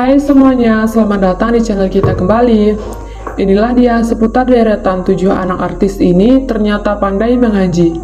Hai semuanya, selamat datang di channel kita kembali. Inilah dia seputar deretan tujuh anak artis ini ternyata pandai mengaji.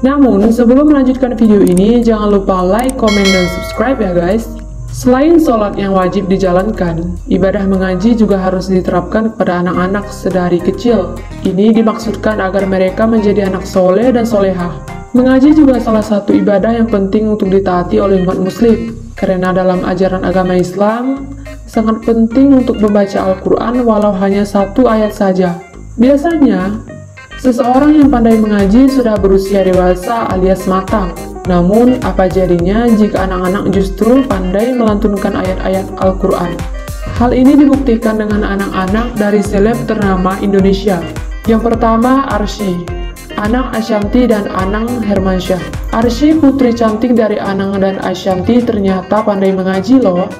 Namun, sebelum melanjutkan video ini, jangan lupa like, komen, dan subscribe ya guys. Selain sholat yang wajib dijalankan, ibadah mengaji juga harus diterapkan kepada anak-anak sedari kecil. Ini dimaksudkan agar mereka menjadi anak soleh dan solehah. Mengaji juga salah satu ibadah yang penting untuk ditaati oleh umat muslim, karena dalam ajaran agama Islam, sangat penting untuk membaca Al-Quran walau hanya satu ayat saja. Biasanya, seseorang yang pandai mengaji sudah berusia dewasa alias matang. Namun, apa jadinya jika anak-anak justru pandai melantunkan ayat-ayat Al-Quran? Hal ini dibuktikan dengan anak-anak dari seleb ternama Indonesia. Yang pertama, Arsy, anak Ashanti dan Anang Hermansyah. Arsy putri cantik dari Anang dan Ashanti ternyata pandai mengaji loh.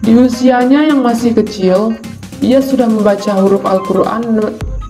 Di usianya yang masih kecil, ia sudah membaca huruf Al-Quran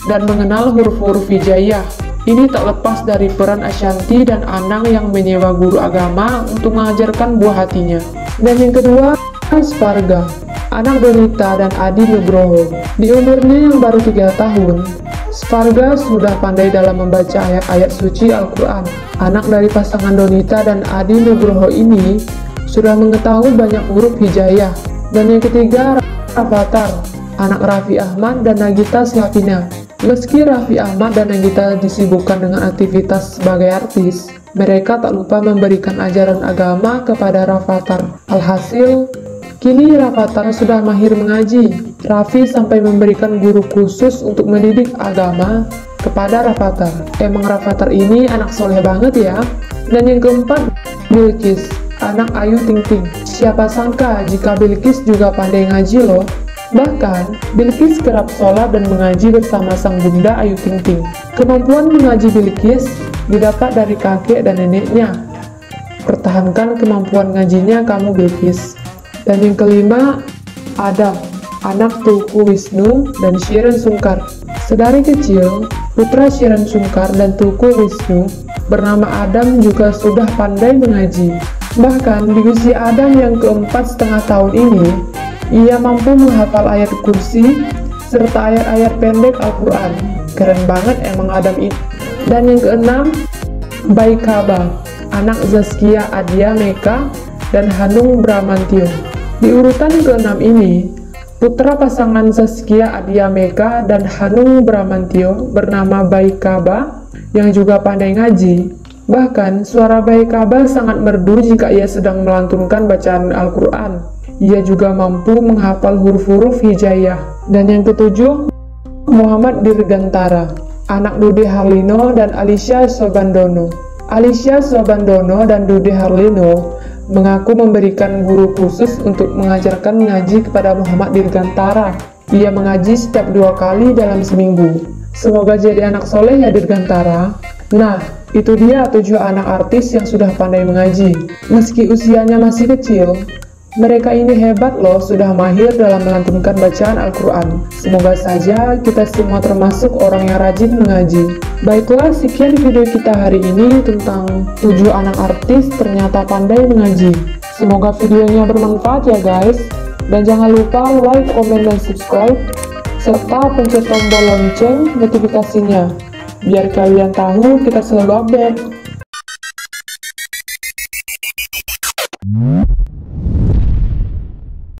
dan mengenal huruf-huruf hijaiyah. Ini tak lepas dari peran Ashanti dan Anang yang menyewa guru agama untuk mengajarkan buah hatinya. Dan yang kedua, Sparga, anak Donita dan Adi Nugroho. Di umurnya yang baru 3 tahun, Sparga sudah pandai dalam membaca ayat-ayat suci Al-Quran. Anak dari pasangan Donita dan Adi Nugroho ini sudah mengetahui banyak huruf hijaiyah. Dan yang ketiga, Avatar, anak Raffi Ahmad dan Nagita Slavina. Meski Raffi Ahmad dan Nagita disibukkan dengan aktivitas sebagai artis, mereka tak lupa memberikan ajaran agama kepada Rafathar. Alhasil, kini Rafathar sudah mahir mengaji. Raffi sampai memberikan guru khusus untuk mendidik agama kepada Rafathar. Emang Rafathar ini anak soleh banget ya. Dan yang keempat, Bilqis, anak Ayu Ting Ting. Siapa sangka jika Bilqis juga pandai ngaji loh. Bahkan, Bilqis kerap sholat dan mengaji bersama sang bunda Ayu Ting Ting. Kemampuan mengaji Bilqis didapat dari kakek dan neneknya. Pertahankan kemampuan ngajinya kamu Bilqis. Dan yang kelima, Adam, anak Tuku Wisnu dan Shiren Sungkar. Sedari kecil, putra Shiren Sungkar dan Tuku Wisnu bernama Adam juga sudah pandai mengaji. Bahkan di usia Adam yang keempat setengah tahun ini, ia mampu menghafal ayat kursi serta ayat-ayat pendek Al-Quran. Keren banget emang Adam ini. Dan yang keenam, Baikaba, anak Zaskia Adia Meka dan Hanung Bramantio. Di urutan keenam ini, putra pasangan Zaskia Adia Meka dan Hanung Bramantio bernama Baikaba yang juga pandai ngaji Bahkan, suara baik Kabal sangat merdu jika ia sedang melantunkan bacaan Al-Quran. Ia juga mampu menghafal huruf-huruf hijaiyah. Dan yang ketujuh, Muhammad Dirgantara, anak Dude Harlino dan Alicia Sobandono. Alicia Sobandono dan Dude Harlino mengaku memberikan guru khusus untuk mengajarkan mengaji kepada Muhammad Dirgantara. Ia mengaji setiap dua kali dalam seminggu. Semoga jadi anak soleh ya Dirgantara. Nah, itu dia tujuh anak artis yang sudah pandai mengaji. Meski usianya masih kecil, mereka ini hebat loh sudah mahir dalam melantunkan bacaan Al-Quran. Semoga saja kita semua termasuk orang yang rajin mengaji. Baiklah, sekian video kita hari ini tentang tujuh anak artis ternyata pandai mengaji. Semoga videonya bermanfaat ya guys. Dan jangan lupa like, komen, dan subscribe, serta pencet tombol lonceng notifikasinya biar kalian tahu kita selalu update.